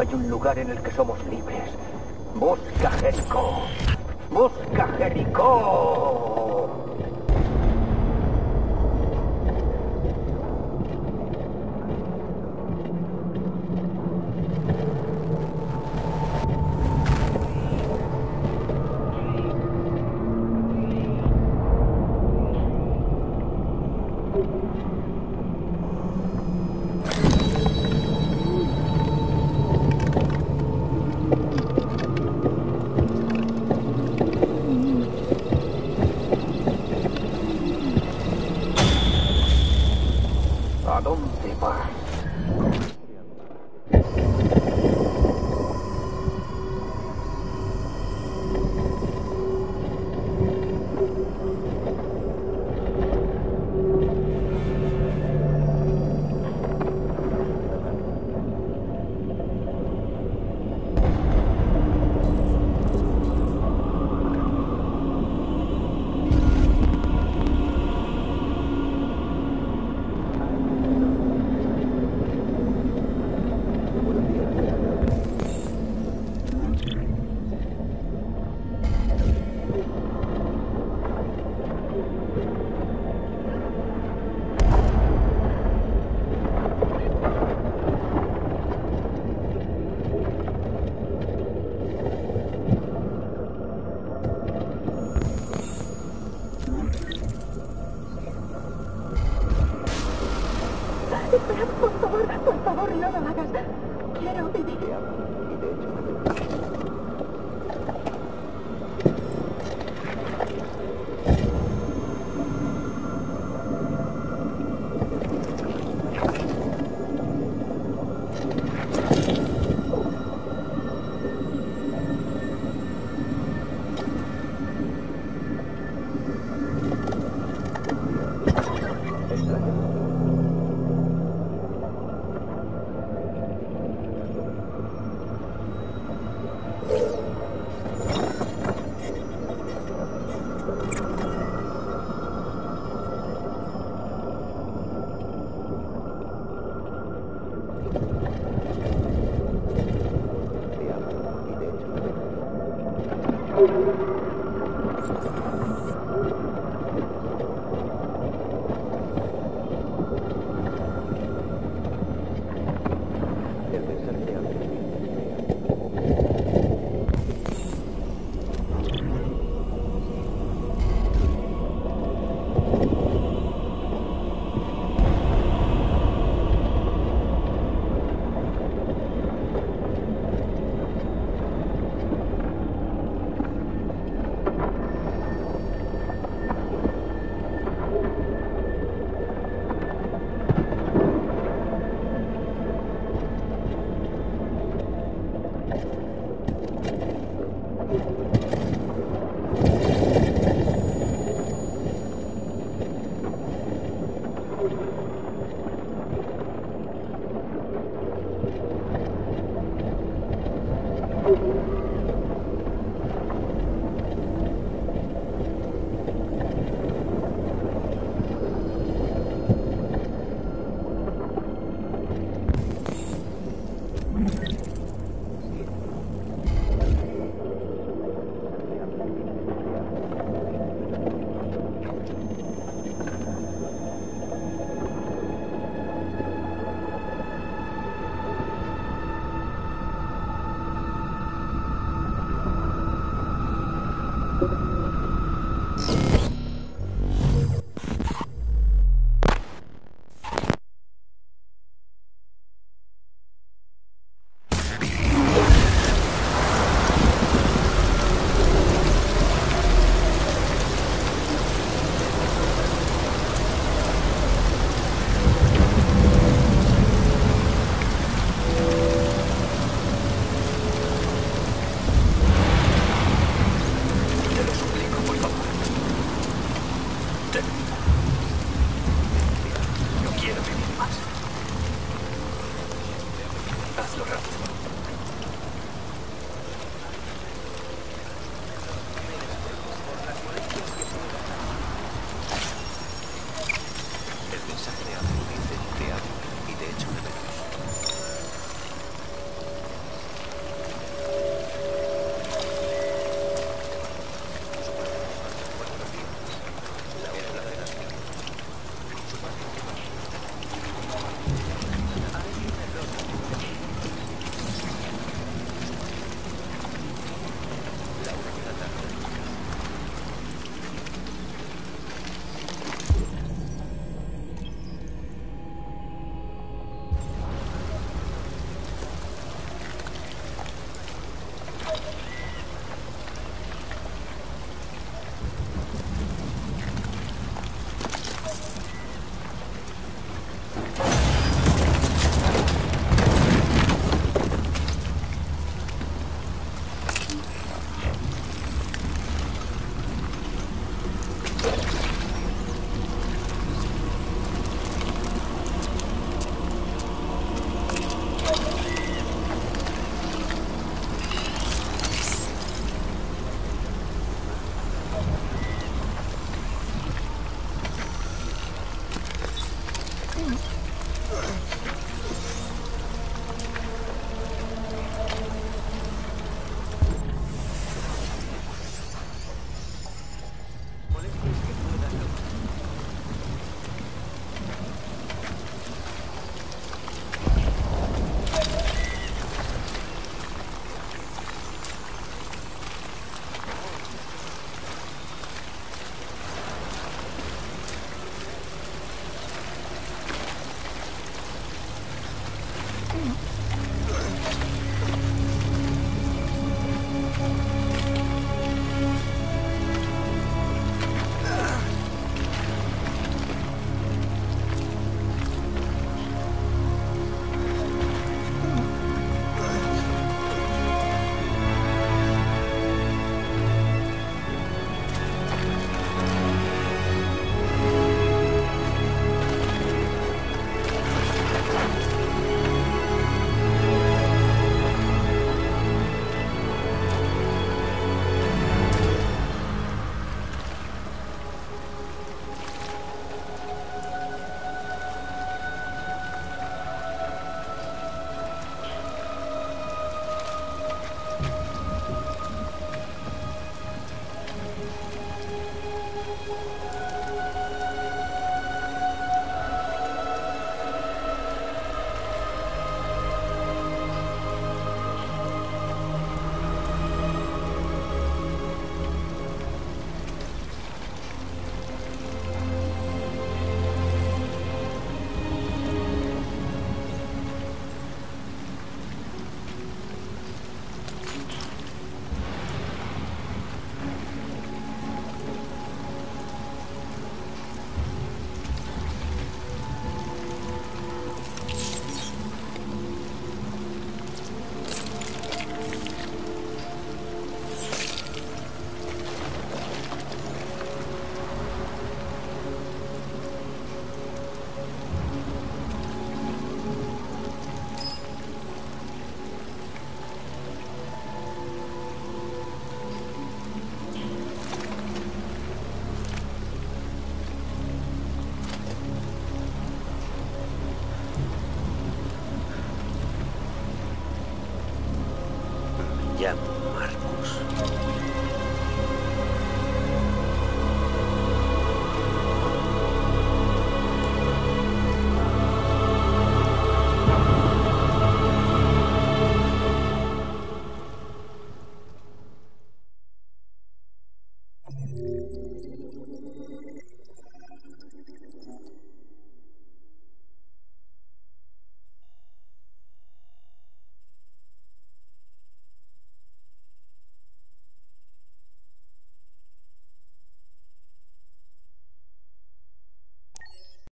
hay un lugar en el que somos libres. Busca Jericó. Busca Jericó. Por favor, por favor, no lo hagas. Quiero vivir. Hazlo rápido.